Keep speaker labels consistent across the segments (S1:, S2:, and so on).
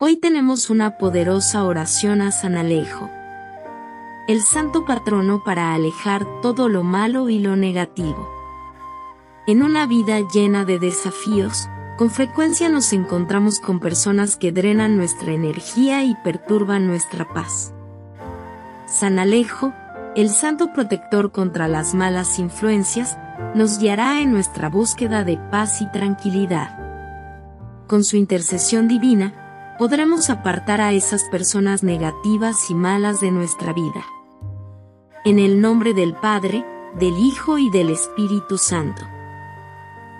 S1: Hoy tenemos una poderosa oración a San Alejo, el santo patrono para alejar todo lo malo y lo negativo. En una vida llena de desafíos, con frecuencia nos encontramos con personas que drenan nuestra energía y perturban nuestra paz. San Alejo, el santo protector contra las malas influencias, nos guiará en nuestra búsqueda de paz y tranquilidad. Con su intercesión divina, podremos apartar a esas personas negativas y malas de nuestra vida. En el nombre del Padre, del Hijo y del Espíritu Santo.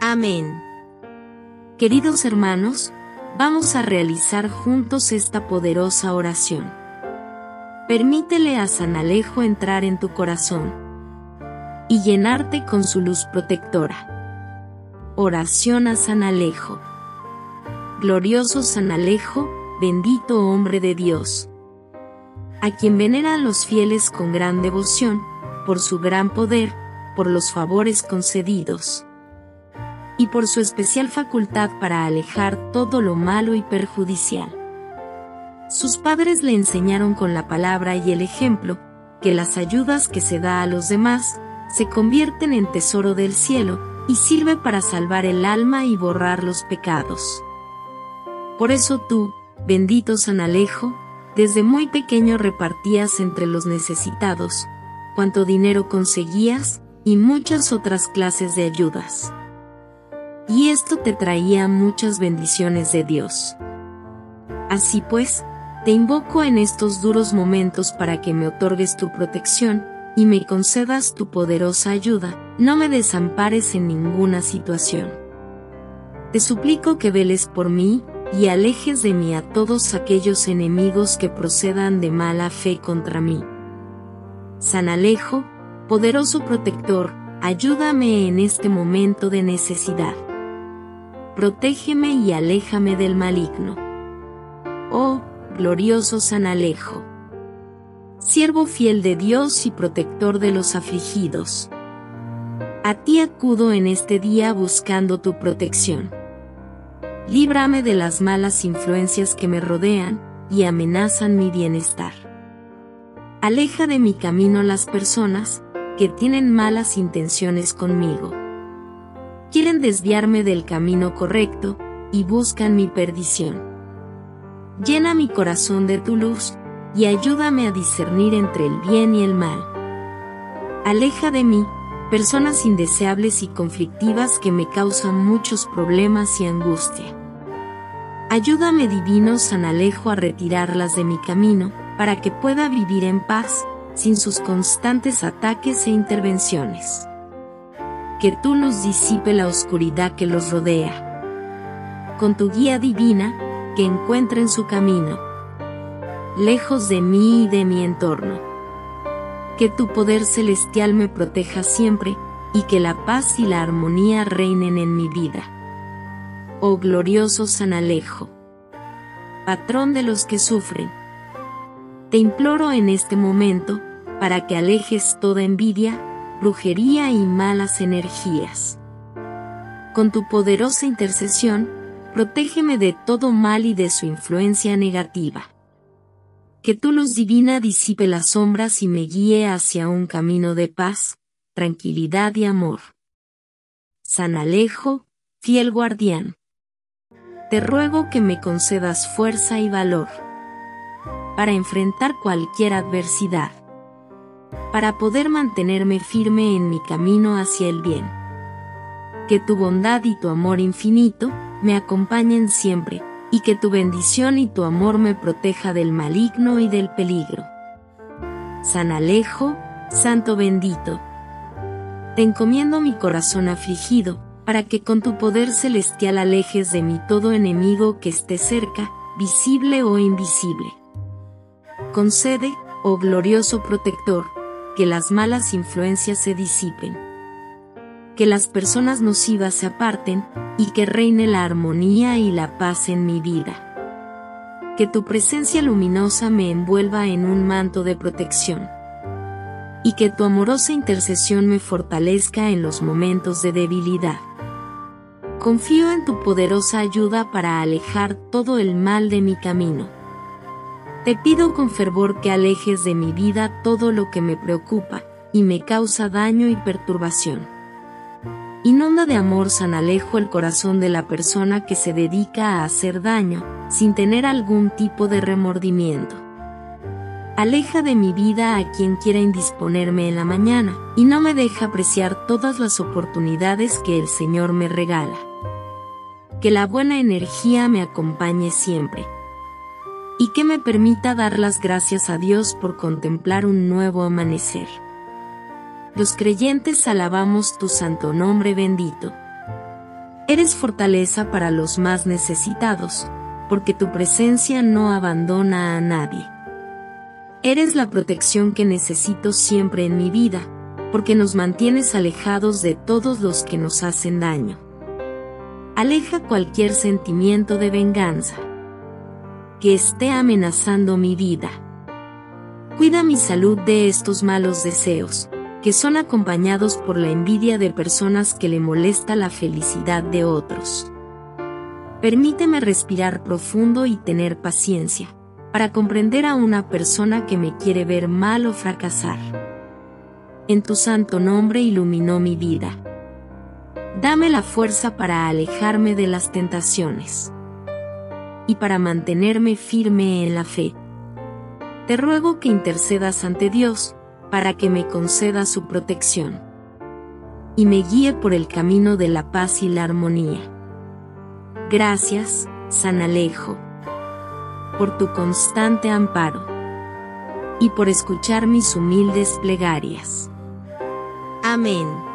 S1: Amén. Queridos hermanos, vamos a realizar juntos esta poderosa oración. Permítele a San Alejo entrar en tu corazón y llenarte con su luz protectora. Oración a San Alejo glorioso San Alejo, bendito hombre de Dios, a quien veneran los fieles con gran devoción, por su gran poder, por los favores concedidos, y por su especial facultad para alejar todo lo malo y perjudicial. Sus padres le enseñaron con la palabra y el ejemplo, que las ayudas que se da a los demás, se convierten en tesoro del cielo, y sirve para salvar el alma y borrar los pecados. Por eso tú, bendito San Alejo, desde muy pequeño repartías entre los necesitados, cuanto dinero conseguías, y muchas otras clases de ayudas. Y esto te traía muchas bendiciones de Dios. Así pues, te invoco en estos duros momentos para que me otorgues tu protección, y me concedas tu poderosa ayuda, no me desampares en ninguna situación. Te suplico que veles por mí, y alejes de mí a todos aquellos enemigos que procedan de mala fe contra mí. San Alejo, poderoso protector, ayúdame en este momento de necesidad. Protégeme y aléjame del maligno. Oh, glorioso San Alejo. Siervo fiel de Dios y protector de los afligidos. A ti acudo en este día buscando tu protección líbrame de las malas influencias que me rodean y amenazan mi bienestar. Aleja de mi camino las personas que tienen malas intenciones conmigo. Quieren desviarme del camino correcto y buscan mi perdición. Llena mi corazón de tu luz y ayúdame a discernir entre el bien y el mal. Aleja de mí personas indeseables y conflictivas que me causan muchos problemas y angustia. Ayúdame divino San Alejo a retirarlas de mi camino, para que pueda vivir en paz, sin sus constantes ataques e intervenciones. Que tú nos disipe la oscuridad que los rodea. Con tu guía divina, que encuentren su camino. Lejos de mí y de mi entorno. Que tu poder celestial me proteja siempre, y que la paz y la armonía reinen en mi vida oh glorioso San Alejo, patrón de los que sufren. Te imploro en este momento, para que alejes toda envidia, brujería y malas energías. Con tu poderosa intercesión, protégeme de todo mal y de su influencia negativa. Que tu luz divina disipe las sombras y me guíe hacia un camino de paz, tranquilidad y amor. San Alejo, fiel guardián te ruego que me concedas fuerza y valor para enfrentar cualquier adversidad, para poder mantenerme firme en mi camino hacia el bien. Que tu bondad y tu amor infinito me acompañen siempre, y que tu bendición y tu amor me proteja del maligno y del peligro. San Alejo, Santo bendito, te encomiendo mi corazón afligido, para que con tu poder celestial alejes de mí todo enemigo que esté cerca, visible o invisible. Concede, oh glorioso protector, que las malas influencias se disipen, que las personas nocivas se aparten, y que reine la armonía y la paz en mi vida. Que tu presencia luminosa me envuelva en un manto de protección. Y que tu amorosa intercesión me fortalezca en los momentos de debilidad Confío en tu poderosa ayuda para alejar todo el mal de mi camino. Te pido con fervor que alejes de mi vida todo lo que me preocupa y me causa daño y perturbación. Inunda de amor San Alejo el corazón de la persona que se dedica a hacer daño, sin tener algún tipo de remordimiento. Aleja de mi vida a quien quiera indisponerme en la mañana, y no me deja apreciar todas las oportunidades que el Señor me regala. Que la buena energía me acompañe siempre. Y que me permita dar las gracias a Dios por contemplar un nuevo amanecer los creyentes alabamos tu santo nombre bendito. Eres fortaleza para los más necesitados, porque tu presencia no abandona a nadie. Eres la protección que necesito siempre en mi vida, porque nos mantienes alejados de todos los que nos hacen daño. Aleja cualquier sentimiento de venganza que esté amenazando mi vida. Cuida mi salud de estos malos deseos que son acompañados por la envidia de personas que le molesta la felicidad de otros. Permíteme respirar profundo y tener paciencia, para comprender a una persona que me quiere ver mal o fracasar. En tu santo nombre iluminó mi vida. Dame la fuerza para alejarme de las tentaciones y para mantenerme firme en la fe. Te ruego que intercedas ante Dios, para que me conceda su protección y me guíe por el camino de la paz y la armonía. Gracias, San Alejo, por tu constante amparo y por escuchar mis humildes plegarias. Amén.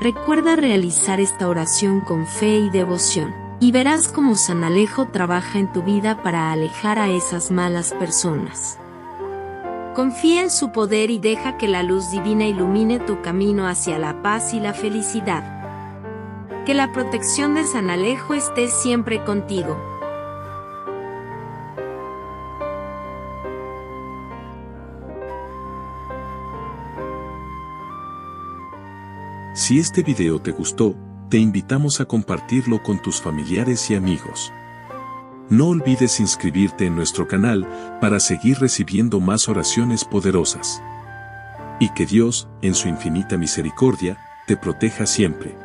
S1: Recuerda realizar esta oración con fe y devoción, y verás cómo San Alejo trabaja en tu vida para alejar a esas malas personas. Confía en su poder y deja que la luz divina ilumine tu camino hacia la paz y la felicidad. Que la protección de San Alejo esté siempre contigo.
S2: Si este video te gustó, te invitamos a compartirlo con tus familiares y amigos. No olvides inscribirte en nuestro canal para seguir recibiendo más oraciones poderosas. Y que Dios, en su infinita misericordia, te proteja siempre.